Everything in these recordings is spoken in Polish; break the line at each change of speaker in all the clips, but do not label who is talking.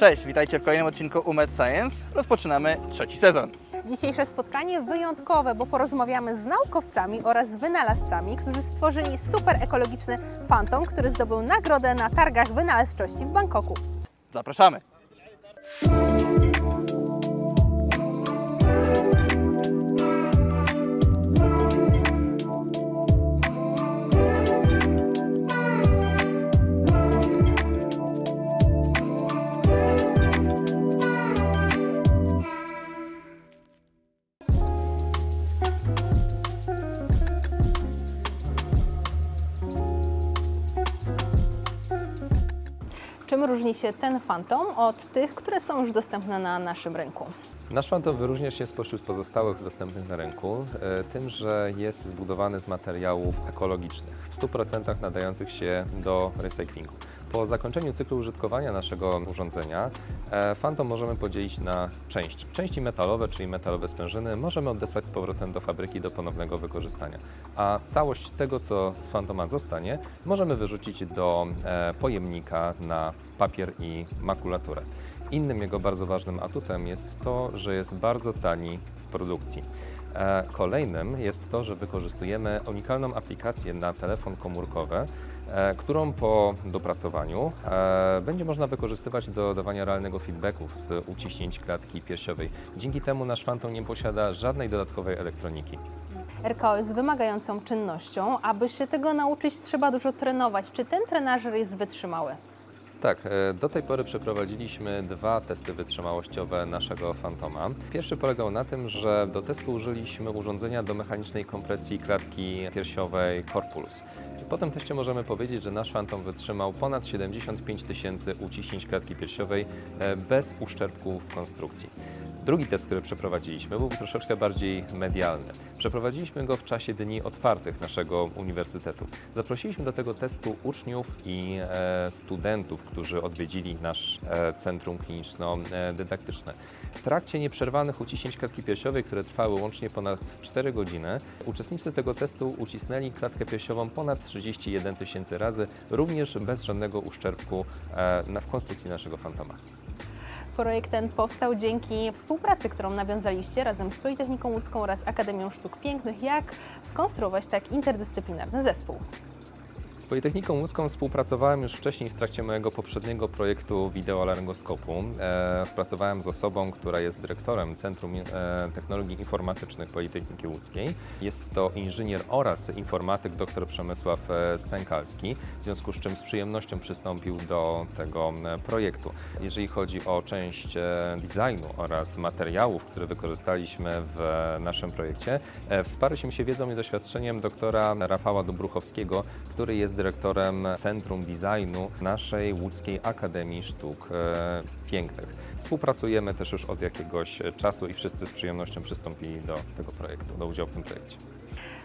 Cześć, witajcie w kolejnym odcinku UMED Science. Rozpoczynamy trzeci sezon.
Dzisiejsze spotkanie wyjątkowe, bo porozmawiamy z naukowcami oraz wynalazcami, którzy stworzyli super ekologiczny fantom, który zdobył nagrodę na targach wynalazczości w Bangkoku.
Zapraszamy.
Czym różni się ten fantom od tych, które są już dostępne na naszym rynku?
Nasz fantom wyróżnia się spośród pozostałych dostępnych na rynku e, tym, że jest zbudowany z materiałów ekologicznych, w 100% nadających się do recyklingu. Po zakończeniu cyklu użytkowania naszego urządzenia e, Phantom możemy podzielić na części. Części metalowe, czyli metalowe sprężyny, możemy odesłać z powrotem do fabryki do ponownego wykorzystania. A całość tego, co z Phantoma zostanie, możemy wyrzucić do e, pojemnika na papier i makulaturę. Innym jego bardzo ważnym atutem jest to, że jest bardzo tani w produkcji. E, Kolejnym jest to, że wykorzystujemy unikalną aplikację na telefon komórkowy, e, którą po dopracowaniu e, będzie można wykorzystywać do dawania realnego feedbacku z uciśnięć klatki piersiowej. Dzięki temu nasz Phantom nie posiada żadnej dodatkowej elektroniki.
RKO jest wymagającą czynnością. Aby się tego nauczyć, trzeba dużo trenować. Czy ten trenażer jest wytrzymały?
Tak, e, do tej pory przeprowadziliśmy dwa testy wytrzymałościowe naszego Fantoma. Pierwszy polegał na tym, że do testu użyliśmy urządzenia do mechanicznej kompresji klatki piersiowej Corpuls. Po tym teście możemy powiedzieć, że nasz Phantom wytrzymał ponad 75 tysięcy uciśnięć klatki piersiowej e, bez uszczerbku w konstrukcji. Drugi test, który przeprowadziliśmy, był troszeczkę bardziej medialny. Przeprowadziliśmy go w czasie dni otwartych naszego uniwersytetu. Zaprosiliśmy do tego testu uczniów i e, studentów, którzy odwiedzili nasz e, centrum kliniczno-dydaktyczne. W trakcie nieprzerwanych uciśnięć klatki piersiowej, które trwały łącznie ponad 4 godziny, uczestnicy tego testu ucisnęli klatkę piersiową ponad 31 tysięcy razy, również bez żadnego uszczerbku e, w konstrukcji naszego fantoma.
Projekt ten powstał dzięki współpracy, którą nawiązaliście razem z Politechniką Łódzką oraz Akademią Sztuk Pięknych. Jak skonstruować tak interdyscyplinarny zespół?
Z Politechniką Łódzką współpracowałem już wcześniej w trakcie mojego poprzedniego projektu wideolaryngoskopu. E, Współpracowałem z osobą, która jest dyrektorem Centrum e, Technologii Informatycznych Politechniki Łódzkiej. Jest to inżynier oraz informatyk dr Przemysław e, Sękalski, w związku z czym z przyjemnością przystąpił do tego e, projektu. Jeżeli chodzi o część designu oraz materiałów, które wykorzystaliśmy w naszym projekcie, wsparliśmy się wiedzą i doświadczeniem doktora Rafała Dobruchowskiego, który jest dyrektorem Centrum Designu naszej Łódzkiej Akademii Sztuk e, Pięknych. Współpracujemy też już od jakiegoś czasu i wszyscy z przyjemnością przystąpili do tego projektu, do udziału w tym projekcie.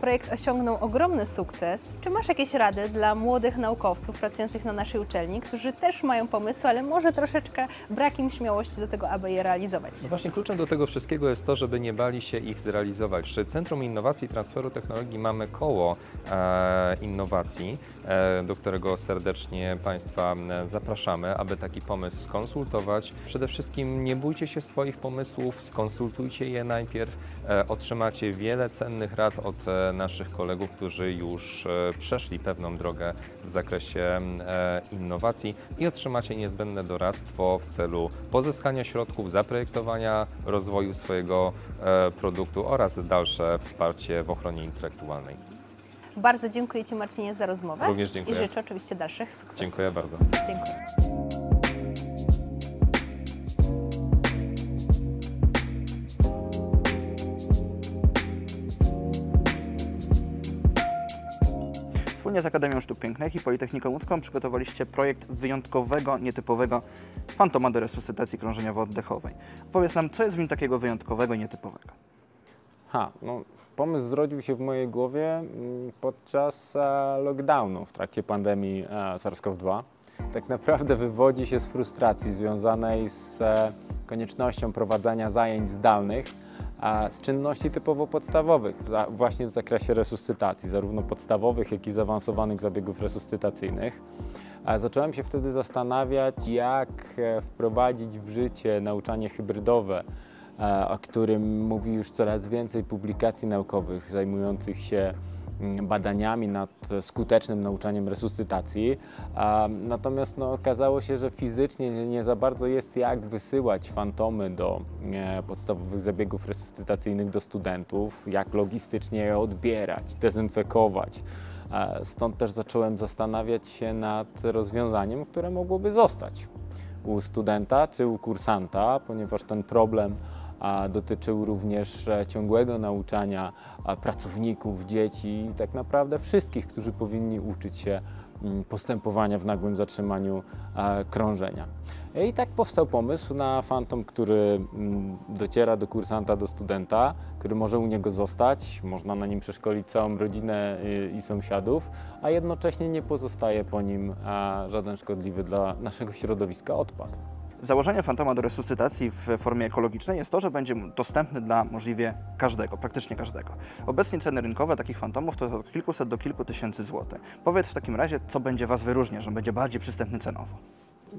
Projekt osiągnął ogromny sukces. Czy masz jakieś rady dla młodych naukowców pracujących na naszej uczelni, którzy też mają pomysły, ale może troszeczkę brak im śmiałości do tego, aby je realizować?
No właśnie kluczem do tego wszystkiego jest to, żeby nie bali się ich zrealizować. Przy Centrum Innowacji i Transferu Technologii mamy koło e, innowacji, e, do którego serdecznie Państwa e, zapraszamy, aby taki pomysł skonsultować. Przede wszystkim nie bójcie się swoich pomysłów, skonsultujcie je najpierw, e, otrzymacie wiele cennych rad od e, naszych kolegów, którzy już e, przeszli pewną drogę w zakresie e, innowacji i otrzymacie niezbędne doradztwo w celu pozyskania środków, zaprojektowania rozwoju swojego e, produktu oraz dalsze wsparcie w ochronie intelektualnej.
Bardzo dziękuję Ci Marcinie za rozmowę
Również dziękuję.
i życzę oczywiście dalszych sukcesów.
Dziękuję bardzo.
Dziękuję.
Wspólnie z Akademią Sztuk Pięknych i Politechniką Łódzką przygotowaliście projekt wyjątkowego, nietypowego fantoma do resuscytacji krążeniowo oddechowej. Powiedz nam, co jest w nim takiego wyjątkowego nietypowego?
Ha, no, pomysł zrodził się w mojej głowie mm, podczas e, lockdownu w trakcie pandemii e, SARS-CoV-2. Tak naprawdę wywodzi się z frustracji związanej z e, koniecznością prowadzenia zajęć zdalnych z czynności typowo podstawowych, właśnie w zakresie resuscytacji, zarówno podstawowych, jak i zaawansowanych zabiegów resuscytacyjnych. Zacząłem się wtedy zastanawiać, jak e, wprowadzić w życie nauczanie hybrydowe, e, o którym mówi już coraz więcej publikacji naukowych zajmujących się badaniami nad skutecznym nauczaniem resuscytacji. Natomiast no, okazało się, że fizycznie nie- za bardzo jest jak wysyłać fantomy do e, podstawowych zabiegów resuscytacyjnych do studentów, jak logistycznie je odbierać, dezynfekować. Stąd też zacząłem zastanawiać się nad rozwiązaniem, które mogłoby zostać u studenta czy u kursanta, ponieważ ten problem dotyczył również e, ciągłego nauczania a, pracowników, dzieci i tak naprawdę wszystkich, którzy powinni uczyć się mm, postępowania w nagłym zatrzymaniu e, krążenia. I tak powstał pomysł na fantom, który mm, dociera do kursanta, do studenta, który może u niego zostać, można na nim przeszkolić całą rodzinę y, i sąsiadów, a jednocześnie nie pozostaje po nim żaden szkodliwy dla naszego środowiska odpad.
Założenie fantoma do resuscytacji w formie ekologicznej jest to, że będzie dostępny dla możliwie każdego, praktycznie każdego. Obecnie ceny rynkowe takich fantomów to od kilkuset do kilku tysięcy złotych. Powiedz w takim razie, co będzie Was wyróżnia, że będzie bardziej przystępny cenowo.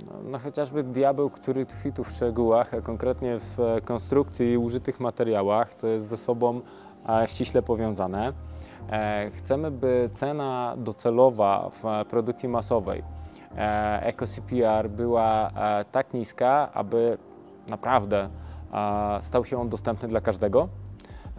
No, no chociażby diabeł, który tkwi tu w szczegółach, a konkretnie w e, konstrukcji i użytych materiałach, co jest ze sobą e, ściśle powiązane. E, Chcemy, by cena docelowa w produkcji masowej EcoCPR była e, tak niska, aby naprawdę e, stał się on dostępny dla każdego.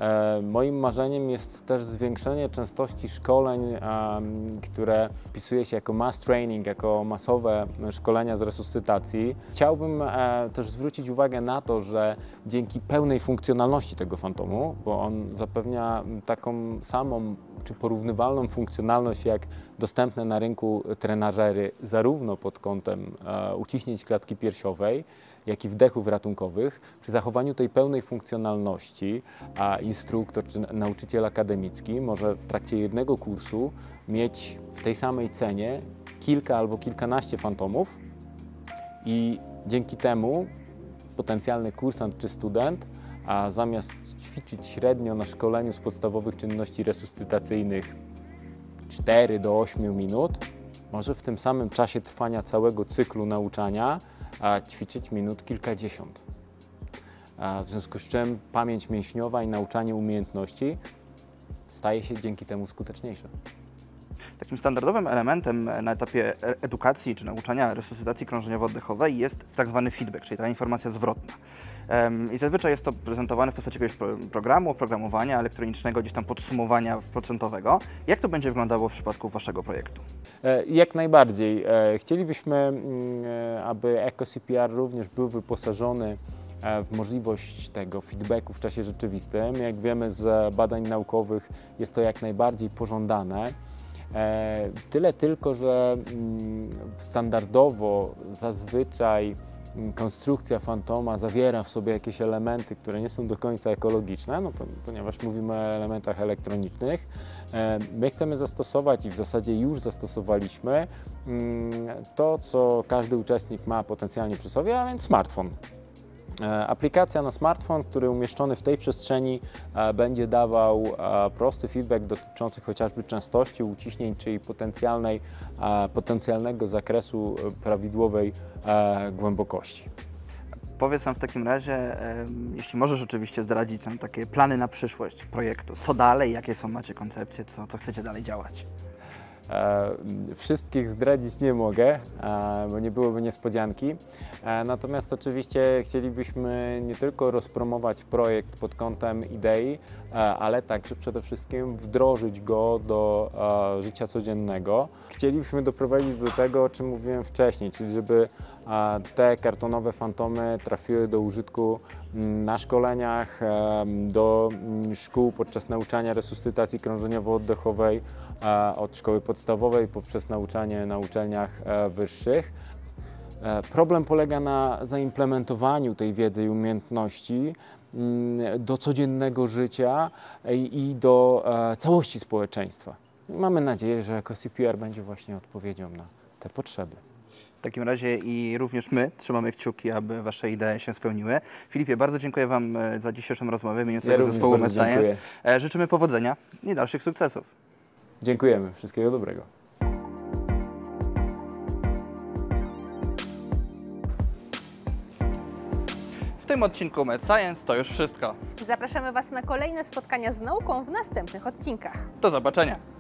E, Moim marzeniem jest też zwiększenie częstości szkoleń, em, które wpisuje się jako mass training, jako masowe szkolenia z resuscytacji. Chciałbym e, też zwrócić uwagę na to, że dzięki pełnej funkcjonalności tego fantomu, bo on zapewnia taką samą czy porównywalną funkcjonalność jak dostępne na rynku trenażery, zarówno pod kątem e, uciśnięć klatki piersiowej, jak i wdechów ratunkowych. Przy zachowaniu tej pełnej funkcjonalności, a instruktor czy nauczyciel akademicki może w trakcie jednego kursu mieć w tej samej cenie kilka albo kilkanaście fantomów i dzięki temu potencjalny kursant czy student, a zamiast ćwiczyć średnio na szkoleniu z podstawowych czynności resuscytacyjnych 4 do 8 minut, może w tym samym czasie trwania całego cyklu nauczania ćwiczyć minut kilkadziesiąt. W związku z czym pamięć mięśniowa i nauczanie umiejętności staje się dzięki temu skuteczniejsze.
Takim standardowym elementem na etapie e- edukacji czy nauczania resuscytacji krążeniowo-oddechowej jest tak zwany feedback, czyli ta informacja zwrotna. I zazwyczaj jest to prezentowane w postaci jakiegoś pro- programu, oprogramowania elektronicznego, gdzieś tam podsumowania procentowego. Jak to będzie wyglądało w przypadku Waszego projektu?
E, Jak najbardziej. E, Chcielibyśmy, mm, aby EcoCPR również był wyposażony w możliwość tego feedbacku w czasie rzeczywistym. Jak wiemy z badań naukowych jest to jak najbardziej pożądane. E, Tyle tylko, że mm, standardowo zazwyczaj mm, konstrukcja fantoma zawiera w sobie jakieś elementy, które nie są do końca ekologiczne, no, po- ponieważ mówimy o elementach elektronicznych. E, My chcemy zastosować i w zasadzie już zastosowaliśmy mm, to, co każdy uczestnik ma potencjalnie przy sobie, a więc smartfon. E, Aplikacja na smartfon, który umieszczony w tej przestrzeni e, będzie dawał e, prosty feedback dotyczący chociażby częstości uciśnień, czyli potencjalnej, potencjalnego zakresu prawidłowej głębokości.
Powiedz nam w takim razie, jeśli możesz oczywiście zdradzić nam takie plany na przyszłość projektu. Co dalej, jakie są macie koncepcje, co, co chcecie dalej działać?
E, Wszystkich zdradzić nie mogę, e, bo nie byłoby niespodzianki. E, Natomiast oczywiście chcielibyśmy nie tylko rozpromować projekt pod kątem idei, ale także przede wszystkim wdrożyć go do życia codziennego. Chcielibyśmy doprowadzić do tego, o czym mówiłem wcześniej, czyli żeby te kartonowe fantomy trafiły do użytku mm, na szkoleniach, do mm, szkół podczas nauczania resuscytacji krążeniowo-oddechowej, e, od szkoły podstawowej poprzez nauczanie na uczelniach e, wyższych. E, Problem polega na zaimplementowaniu tej wiedzy i umiejętności mm, do codziennego życia i do całości społeczeństwa. Mamy nadzieję, że EcoCPR będzie właśnie odpowiedzią na te potrzeby.
W takim razie i również my trzymamy kciuki, aby Wasze idee się spełniły. Filipie, bardzo dziękuję Wam e, za dzisiejszą rozmowę w imieniu całego
ja
zespołu MedScience. Życzymy powodzenia i dalszych sukcesów.
Dziękujemy. Wszystkiego dobrego.
W tym odcinku MedScience to już wszystko.
Zapraszamy Was na kolejne spotkania z nauką w następnych odcinkach.
Do zobaczenia.